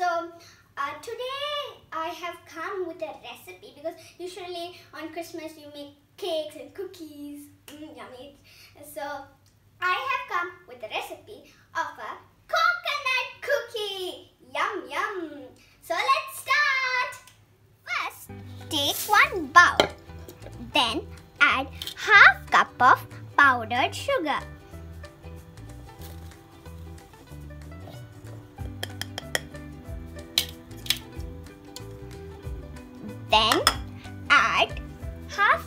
So uh, today I have come with a recipe because usually on Christmas you make cakes and cookies, mm, yummy. So I have come with a recipe of a coconut cookie, yum yum. So let's start. First, take one bowl, then add half cup of powdered sugar.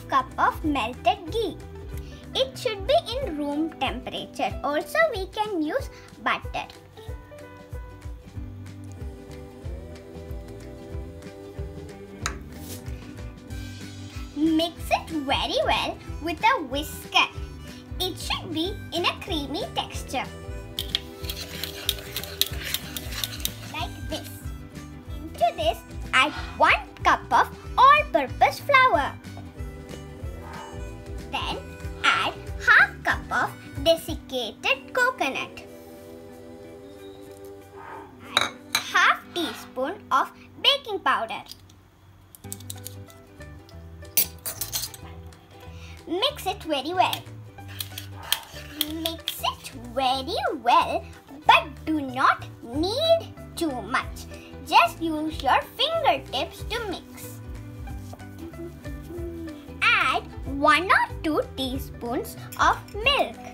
Cup of melted ghee. It should be in room temperature. Also we can use butter. Mix it very well with a whisker. It should be in a creamy texture. Like this. Into this, add 1 desiccated coconut. Half teaspoon of baking powder. Mix it very well. Mix it very well but do not knead too much. Just use your fingertips to mix. Add 1 or 2 teaspoons of milk.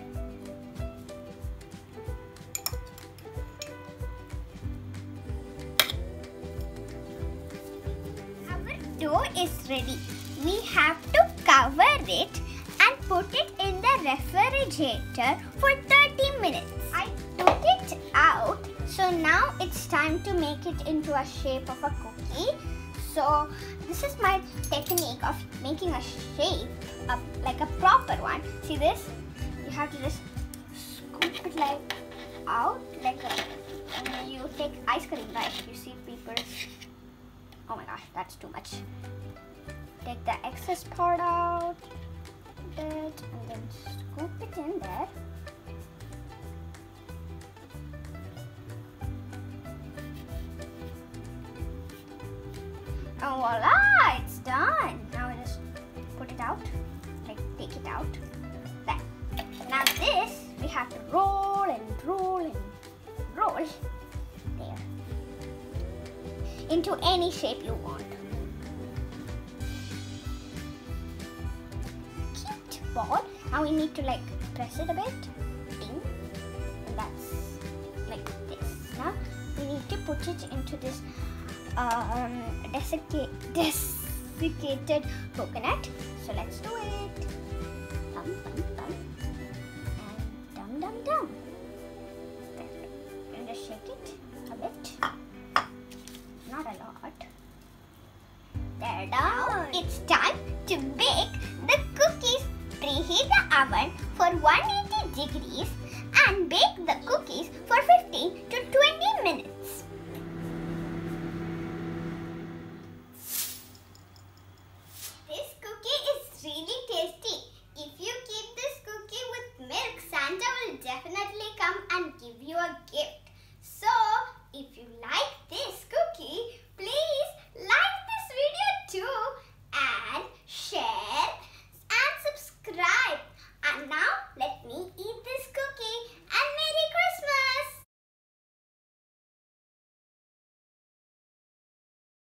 Dough is ready. We have to cover it and put it in the refrigerator for 30 minutes. I took it out so now it's time to make it into a shape of a cookie. So this is my technique of making a shape, a, like a proper one. See this? You have to just scoop it like out, like a, you take ice cream, right? You see people. Oh my gosh, that's too much. Take the excess part out, and then scoop it in there. And voila, it's done. Now we just put it out, like take it out. There. Now this, we have to roll and roll and roll. Into any shape you want. Cute ball. Now we need to like press it a bit. Ding. And that's like this. Now we need to put it into this um, desiccated coconut. So let's do it. Dum dum dum. And dum dum dum. To bake the cookies. Preheat the oven for 180 degrees and bake the cookies for 15